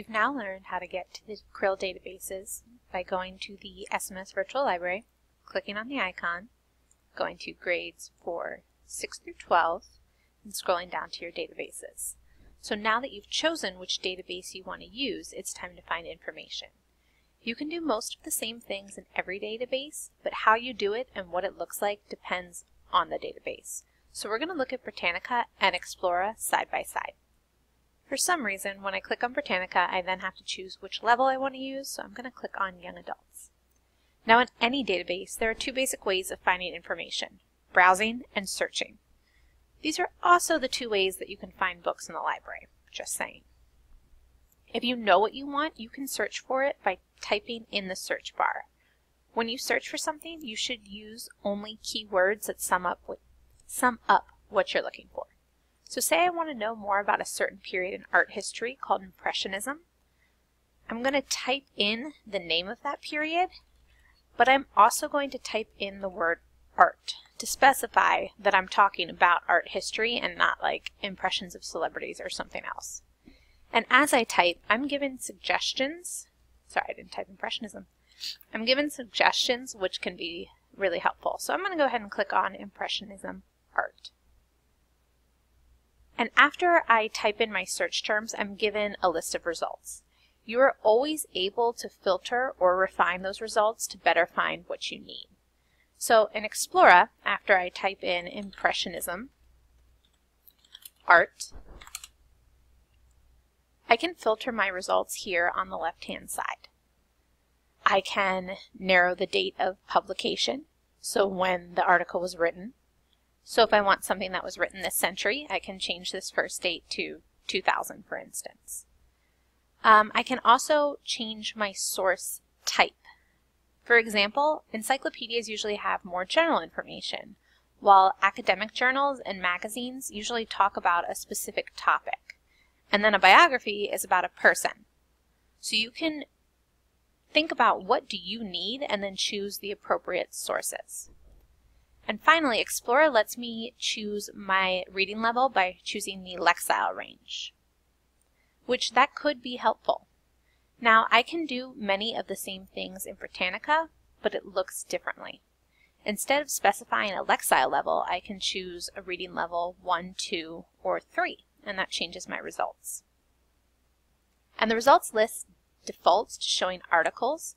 You've now learned how to get to the Creel databases by going to the SMS Virtual Library, clicking on the icon, going to grades for 6 through 12, and scrolling down to your databases. So now that you've chosen which database you want to use, it's time to find information. You can do most of the same things in every database, but how you do it and what it looks like depends on the database. So we're going to look at Britannica and Explora side by side. For some reason, when I click on Britannica, I then have to choose which level I want to use, so I'm going to click on Young Adults. Now in any database, there are two basic ways of finding information, browsing and searching. These are also the two ways that you can find books in the library, just saying. If you know what you want, you can search for it by typing in the search bar. When you search for something, you should use only keywords that sum up, sum up what you're looking for. So say I want to know more about a certain period in art history called Impressionism. I'm going to type in the name of that period, but I'm also going to type in the word art to specify that I'm talking about art history and not like impressions of celebrities or something else. And as I type, I'm given suggestions. Sorry, I didn't type Impressionism. I'm given suggestions which can be really helpful. So I'm going to go ahead and click on Impressionism art. And after I type in my search terms, I'm given a list of results. You are always able to filter or refine those results to better find what you need. So in Explora, after I type in Impressionism, art, I can filter my results here on the left-hand side. I can narrow the date of publication, so when the article was written. So if I want something that was written this century, I can change this first date to 2000, for instance. Um, I can also change my source type. For example, encyclopedias usually have more general information, while academic journals and magazines usually talk about a specific topic. And then a biography is about a person. So you can think about what do you need and then choose the appropriate sources. And finally, Explora lets me choose my reading level by choosing the Lexile range, which that could be helpful. Now, I can do many of the same things in Britannica, but it looks differently. Instead of specifying a Lexile level, I can choose a reading level 1, 2, or 3, and that changes my results. And the results list defaults to showing articles,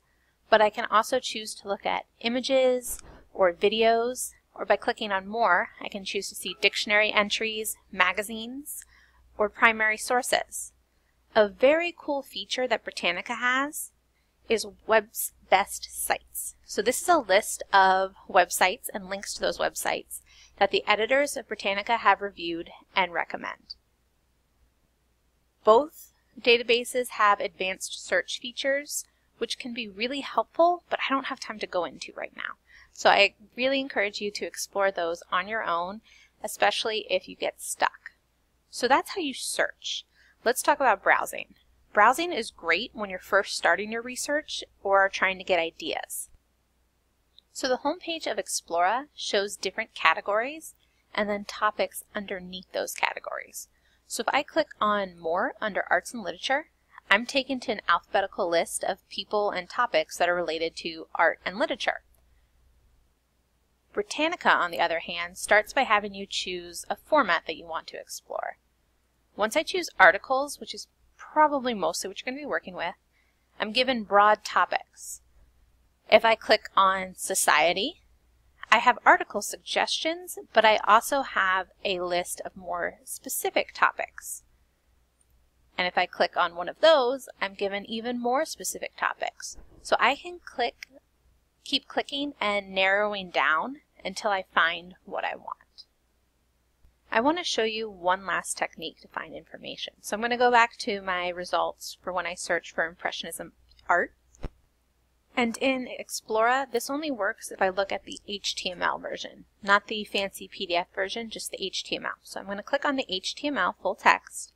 but I can also choose to look at images or videos or by clicking on More, I can choose to see dictionary entries, magazines, or primary sources. A very cool feature that Britannica has is Web's Best Sites. So this is a list of websites and links to those websites that the editors of Britannica have reviewed and recommend. Both databases have advanced search features, which can be really helpful, but I don't have time to go into right now. So I really encourage you to explore those on your own, especially if you get stuck. So that's how you search. Let's talk about browsing. Browsing is great when you're first starting your research or trying to get ideas. So the homepage of Explora shows different categories and then topics underneath those categories. So if I click on More under Arts and Literature, I'm taken to an alphabetical list of people and topics that are related to art and literature. Britannica, on the other hand, starts by having you choose a format that you want to explore. Once I choose articles, which is probably mostly what you're going to be working with, I'm given broad topics. If I click on Society, I have article suggestions, but I also have a list of more specific topics. And if I click on one of those, I'm given even more specific topics. So I can click, keep clicking and narrowing down until I find what I want. I want to show you one last technique to find information. So I'm going to go back to my results for when I search for Impressionism art. And in Explora, this only works if I look at the HTML version, not the fancy PDF version, just the HTML. So I'm going to click on the HTML full text,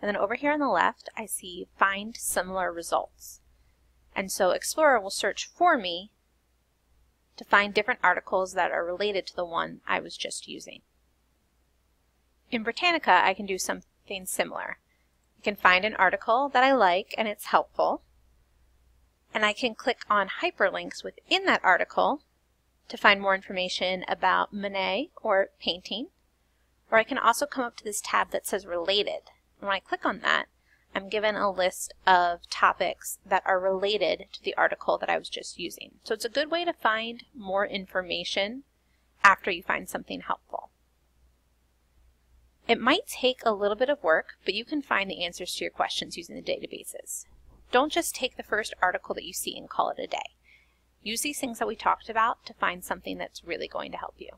and then over here on the left, I see Find Similar Results. And so Explora will search for me to find different articles that are related to the one I was just using. In Britannica, I can do something similar. I can find an article that I like and it's helpful. And I can click on hyperlinks within that article to find more information about Monet or painting. Or I can also come up to this tab that says related. And when I click on that, I'm given a list of topics that are related to the article that I was just using. So it's a good way to find more information after you find something helpful. It might take a little bit of work, but you can find the answers to your questions using the databases. Don't just take the first article that you see and call it a day. Use these things that we talked about to find something that's really going to help you.